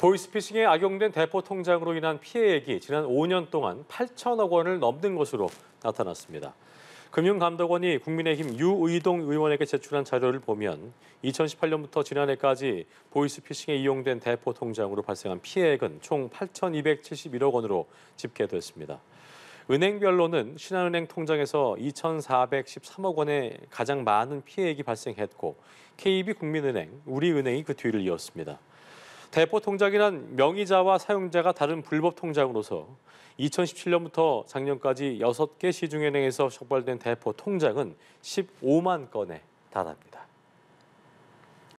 보이스피싱에 악용된 대포 통장으로 인한 피해액이 지난 5년 동안 8천억 원을 넘는 것으로 나타났습니다. 금융감독원이 국민의힘 유의동 의원에게 제출한 자료를 보면 2018년부터 지난해까지 보이스피싱에 이용된 대포 통장으로 발생한 피해액은 총 8,271억 원으로 집계됐습니다. 은행별로는 신한은행 통장에서 2,413억 원의 가장 많은 피해액이 발생했고 KB국민은행, 우리은행이 그 뒤를 이었습니다. 대포 통장이란 명의자와 사용자가 다른 불법 통장으로서 2017년부터 작년까지 6개 시중은행에서 적발된 대포 통장은 15만 건에 달합니다.